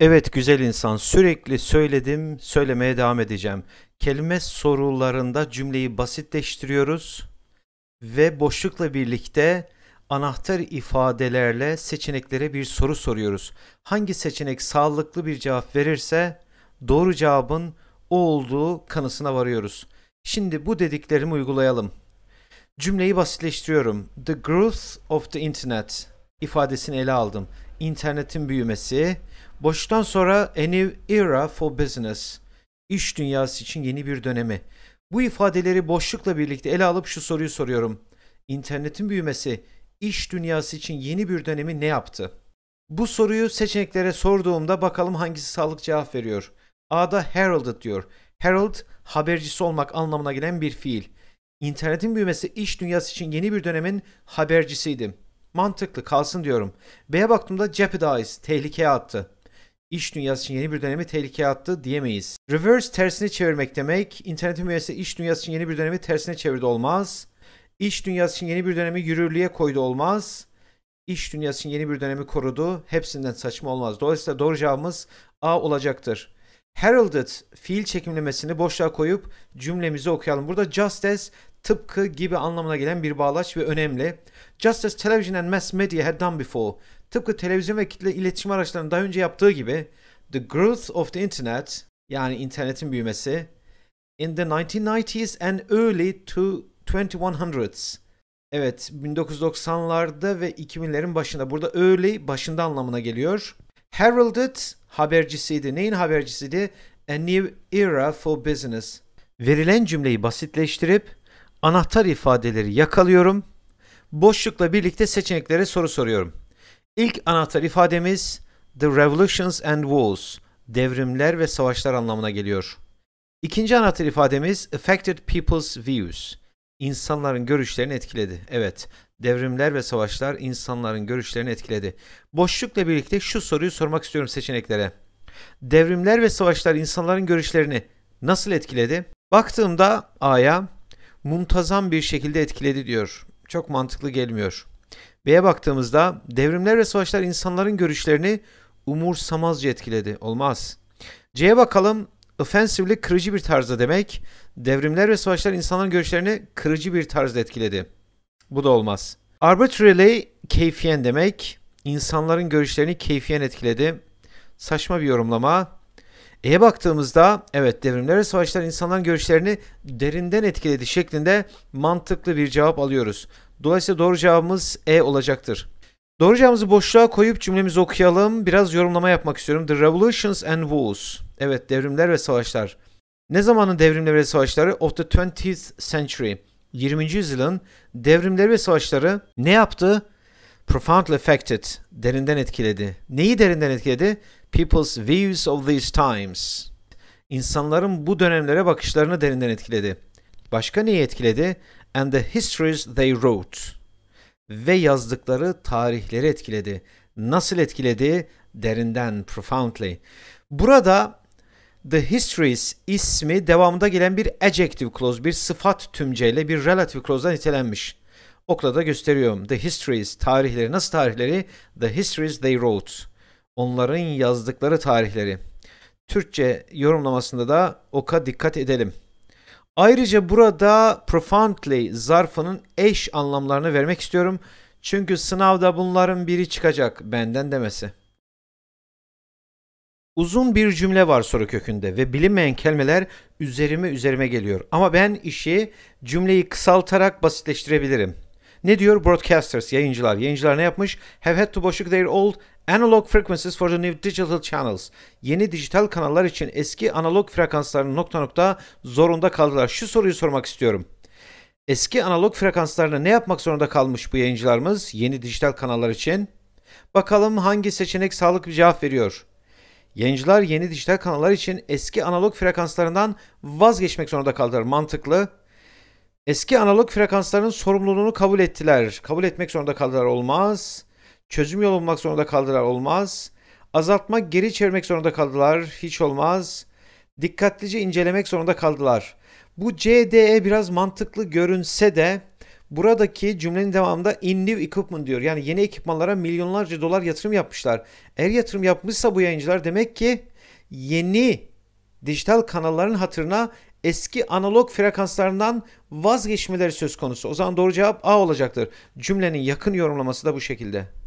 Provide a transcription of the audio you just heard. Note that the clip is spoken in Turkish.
Evet güzel insan sürekli söyledim, söylemeye devam edeceğim. Kelime sorularında cümleyi basitleştiriyoruz ve boşlukla birlikte anahtar ifadelerle seçeneklere bir soru soruyoruz. Hangi seçenek sağlıklı bir cevap verirse doğru cevabın o olduğu kanısına varıyoruz. Şimdi bu dediklerimi uygulayalım. Cümleyi basitleştiriyorum. The growth of the internet ifadesini ele aldım. İnternetin büyümesi. Boştan sonra a new era for business. İş dünyası için yeni bir dönemi. Bu ifadeleri boşlukla birlikte ele alıp şu soruyu soruyorum. İnternetin büyümesi iş dünyası için yeni bir dönemi ne yaptı? Bu soruyu seçeneklere sorduğumda bakalım hangisi sağlık cevap veriyor. A'da heralded diyor. Herald habercisi olmak anlamına gelen bir fiil. İnternetin büyümesi iş dünyası için yeni bir dönemin habercisiydi. Mantıklı kalsın diyorum. B'ye baktığımda jeopardize, tehlikeye attı. İş dünyası için yeni bir dönemi tehlikeye attı diyemeyiz. Reverse tersini çevirmek demek. İnternetin büyümesi iş dünyası için yeni bir dönemi tersine çevirdi olmaz. İş dünyası için yeni bir dönemi yürürlüğe koydu olmaz. İş dünyası için yeni bir dönemi korudu. Hepsinden saçma olmaz. Dolayısıyla doğru cevabımız A olacaktır. Heralded fiil çekimlemesini boşluğa koyup cümlemizi okuyalım. Burada just as tıpkı gibi anlamına gelen bir bağlaç ve önemli. Just as television and mass media had done before. Tıpkı televizyon ve kitle iletişim araçlarının daha önce yaptığı gibi the growth of the internet yani internetin büyümesi in the 1990s and early to 2100s. Evet 1990'larda ve 2000'lerin başında. Burada early başında anlamına geliyor. Heralded habercisiydi. Neyin habercisiydi? A new era for business. Verilen cümleyi basitleştirip anahtar ifadeleri yakalıyorum. Boşlukla birlikte seçeneklere soru soruyorum. İlk anahtar ifademiz The Revolutions and Wars, devrimler ve savaşlar anlamına geliyor. İkinci anahtar ifademiz Affected People's Views, insanların görüşlerini etkiledi. Evet, devrimler ve savaşlar insanların görüşlerini etkiledi. Boşlukla birlikte şu soruyu sormak istiyorum seçeneklere. Devrimler ve savaşlar insanların görüşlerini nasıl etkiledi? Baktığımda A'ya muntazam bir şekilde etkiledi diyor. Çok mantıklı gelmiyor. B'ye baktığımızda devrimler ve savaşlar insanların görüşlerini umursamazca etkiledi. Olmaz. C'ye bakalım. Offensively kırıcı bir tarzda demek. Devrimler ve savaşlar insanların görüşlerini kırıcı bir tarzda etkiledi. Bu da olmaz. Arbitrarily keyfiyen demek. İnsanların görüşlerini keyfiyen etkiledi. Saçma bir yorumlama. E'ye baktığımızda evet devrimler ve savaşlar insanların görüşlerini derinden etkiledi şeklinde mantıklı bir cevap alıyoruz. Dolayısıyla doğru cevabımız E olacaktır. Doğru cevabımızı boşluğa koyup cümlemizi okuyalım. Biraz yorumlama yapmak istiyorum. The Revolutions and Wars. Evet devrimler ve savaşlar. Ne zamanın devrimleri ve savaşları? Of the 20th century. 20. yüzyılın devrimleri ve savaşları ne yaptı? Profoundly affected. Derinden etkiledi. Neyi derinden etkiledi? People's views of these times. İnsanların bu dönemlere bakışlarını derinden etkiledi. Başka neyi etkiledi? And the histories they wrote. Ve yazdıkları tarihleri etkiledi. Nasıl etkiledi? Derinden, profoundly. Burada The Histories ismi devamında gelen bir adjective clause, bir sıfat tümceyle bir relative clause'dan nitelenmiş. Okla da gösteriyorum. The Histories, tarihleri. Nasıl tarihleri? The Histories they wrote. Onların yazdıkları tarihleri. Türkçe yorumlamasında da oka dikkat edelim. Ayrıca burada profoundly zarfının eş anlamlarını vermek istiyorum. Çünkü sınavda bunların biri çıkacak benden demesi. Uzun bir cümle var soru kökünde ve bilinmeyen kelimeler üzerime üzerime geliyor. Ama ben işi cümleyi kısaltarak basitleştirebilirim. Ne diyor broadcasters, yayıncılar? Yayıncılar ne yapmış? Have had to boşluk their old analog frequencies for the new digital channels. Yeni dijital kanallar için eski analog frekanslarını nokta nokta zorunda kaldılar. Şu soruyu sormak istiyorum. Eski analog frekanslarını ne yapmak zorunda kalmış bu yayıncılarımız yeni dijital kanallar için? Bakalım hangi seçenek sağlıklı bir cevap veriyor? Yayıncılar yeni dijital kanallar için eski analog frekanslarından vazgeçmek zorunda kaldılar. Mantıklı. Eski analog frekansların sorumluluğunu kabul ettiler. Kabul etmek zorunda kaldılar. Olmaz. Çözüm yolu bulmak zorunda kaldılar. Olmaz. Azaltmak, geri çevirmek zorunda kaldılar. Hiç olmaz. Dikkatlice incelemek zorunda kaldılar. Bu CDE biraz mantıklı görünse de buradaki cümlenin devamında in new equipment diyor. Yani yeni ekipmanlara milyonlarca dolar yatırım yapmışlar. Eğer yatırım yapmışsa bu yayıncılar demek ki yeni dijital kanalların hatırına eski analog frekanslarından vazgeçmeleri söz konusu. O zaman doğru cevap A olacaktır. Cümlenin yakın yorumlaması da bu şekilde.